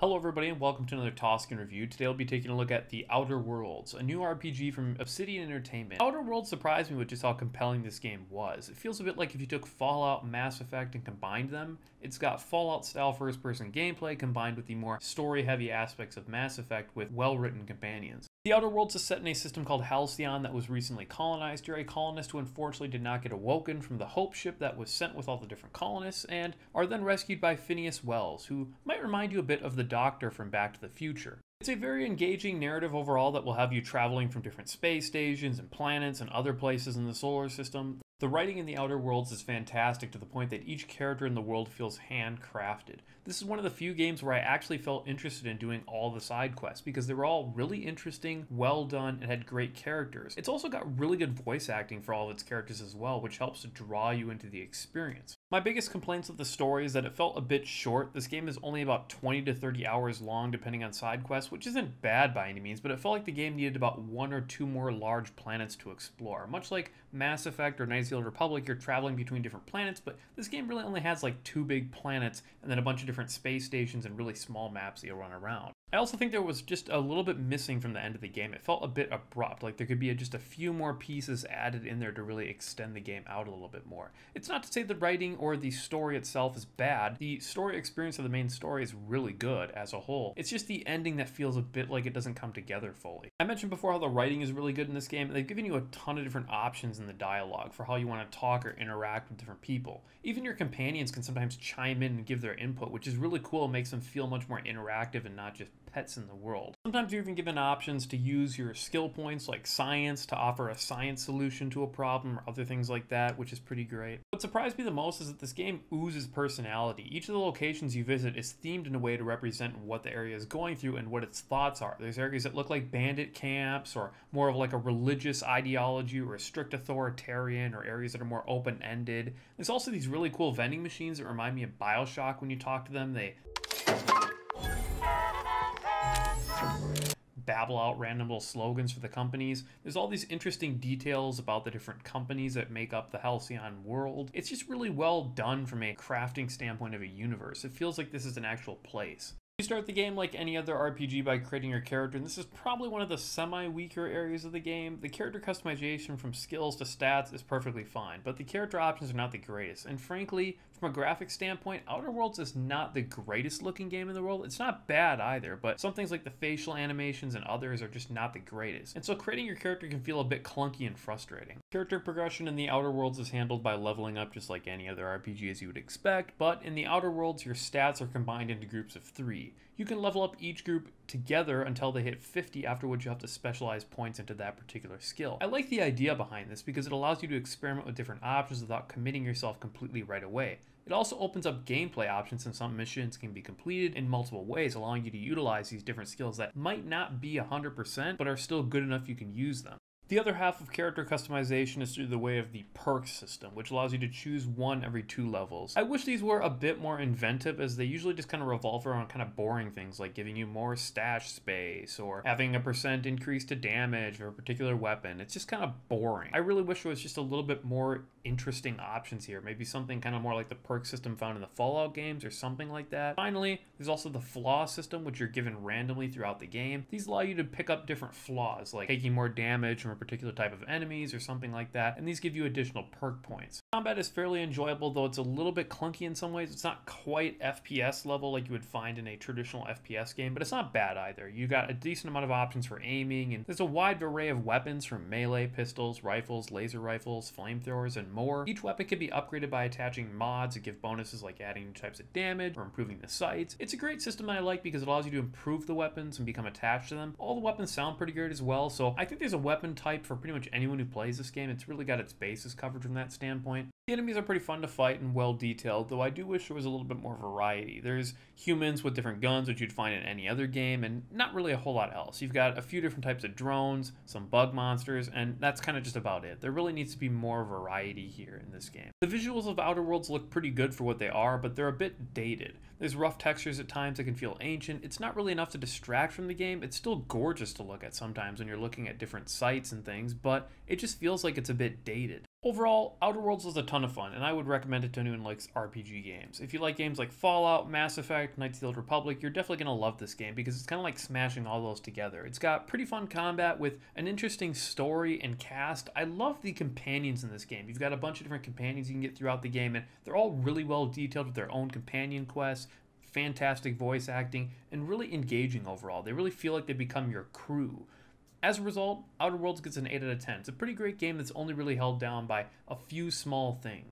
Hello everybody and welcome to another Tausken review. Today I'll be taking a look at The Outer Worlds, a new RPG from Obsidian Entertainment. Outer Worlds surprised me with just how compelling this game was. It feels a bit like if you took Fallout, Mass Effect, and combined them. It's got Fallout-style first-person gameplay combined with the more story-heavy aspects of Mass Effect with well-written companions. The Outer Worlds is set in a system called Halcyon that was recently colonized. You're a colonist who unfortunately did not get awoken from the Hope ship that was sent with all the different colonists and are then rescued by Phineas Welles, who might remind you a bit of the Doctor from Back to the Future. It's a very engaging narrative overall that will have you traveling from different space stations and planets and other places in the solar system. The writing in the Outer Worlds is fantastic to the point that each character in the world feels handcrafted. This is one of the few games where I actually felt interested in doing all the side quests because they were all really interesting, well done, and had great characters. It's also got really good voice acting for all of its characters as well, which helps to draw you into the experience. My biggest complaints with the story is that it felt a bit short. This game is only about 20 to 30 hours long depending on side quests, which isn't bad by any means, but it felt like the game needed about one or two more large planets to explore. Much like Mass Effect or Knights of the Old Republic, you're traveling between different planets, but this game really only has like two big planets and then a bunch of different space stations and really small maps that you'll run around. I also think there was just a little bit missing from the end of the game. It felt a bit abrupt, like there could be a, just a few more pieces added in there to really extend the game out a little bit more. It's not to say the writing or the story itself is bad. The story experience of the main story is really good as a whole. It's just the ending that feels a bit like it doesn't come together fully. I mentioned before how the writing is really good in this game. They've given you a ton of different options in the dialogue for how you want to talk or interact with different people. Even your companions can sometimes chime in and give their input, which is really cool. It makes them feel much more interactive and not just pets in the world. Sometimes you're even given options to use your skill points like science to offer a science solution to a problem or other things like that, which is pretty great. What surprised me the most is that this game oozes personality. Each of the locations you visit is themed in a way to represent what the area is going through and what its thoughts are. There's areas that look like bandit camps or more of like a religious ideology or a strict authoritarian or areas that are more open-ended. There's also these really cool vending machines that remind me of Bioshock when you talk to them. They babble out random little slogans for the companies. There's all these interesting details about the different companies that make up the Halcyon world. It's just really well done from a crafting standpoint of a universe. It feels like this is an actual place. You start the game like any other RPG by creating your character, and this is probably one of the semi-weaker areas of the game. The character customization from skills to stats is perfectly fine, but the character options are not the greatest. And frankly, from a graphic standpoint, Outer Worlds is not the greatest looking game in the world. It's not bad either, but some things like the facial animations and others are just not the greatest. And so creating your character can feel a bit clunky and frustrating. Character progression in the Outer Worlds is handled by leveling up just like any other RPG as you would expect, but in the Outer Worlds, your stats are combined into groups of three. You can level up each group together until they hit 50, after which you have to specialize points into that particular skill. I like the idea behind this because it allows you to experiment with different options without committing yourself completely right away. It also opens up gameplay options since some missions can be completed in multiple ways, allowing you to utilize these different skills that might not be 100%, but are still good enough you can use them. The other half of character customization is through the way of the perk system, which allows you to choose one every two levels. I wish these were a bit more inventive as they usually just kind of revolve around kind of boring things like giving you more stash space or having a percent increase to damage for a particular weapon. It's just kind of boring. I really wish there was just a little bit more interesting options here. Maybe something kind of more like the perk system found in the Fallout games or something like that. Finally, there's also the flaw system, which you're given randomly throughout the game. These allow you to pick up different flaws, like taking more damage from particular type of enemies or something like that, and these give you additional perk points. Combat is fairly enjoyable, though it's a little bit clunky in some ways. It's not quite FPS level like you would find in a traditional FPS game, but it's not bad either. You got a decent amount of options for aiming, and there's a wide array of weapons from melee, pistols, rifles, laser rifles, flamethrowers, and more. Each weapon can be upgraded by attaching mods that give bonuses like adding new types of damage or improving the sights. It's a great system that I like because it allows you to improve the weapons and become attached to them. All the weapons sound pretty good as well, so I think there's a weapon type for pretty much anyone who plays this game. It's really got its bases covered from that standpoint. The enemies are pretty fun to fight and well detailed, though I do wish there was a little bit more variety. There's humans with different guns, which you'd find in any other game, and not really a whole lot else. You've got a few different types of drones, some bug monsters, and that's kind of just about it. There really needs to be more variety here in this game. The visuals of Outer Worlds look pretty good for what they are, but they're a bit dated. There's rough textures at times that can feel ancient. It's not really enough to distract from the game. It's still gorgeous to look at sometimes when you're looking at different sites and things, but it just feels like it's a bit dated. Overall, Outer Worlds was a ton of fun, and I would recommend it to anyone who likes RPG games. If you like games like Fallout, Mass Effect, Knights of the Old Republic, you're definitely going to love this game because it's kind of like smashing all those together. It's got pretty fun combat with an interesting story and cast. I love the companions in this game. You've got a bunch of different companions you can get throughout the game, and they're all really well detailed with their own companion quests, fantastic voice acting, and really engaging overall. They really feel like they become your crew. As a result, Outer Worlds gets an 8 out of 10. It's a pretty great game that's only really held down by a few small things.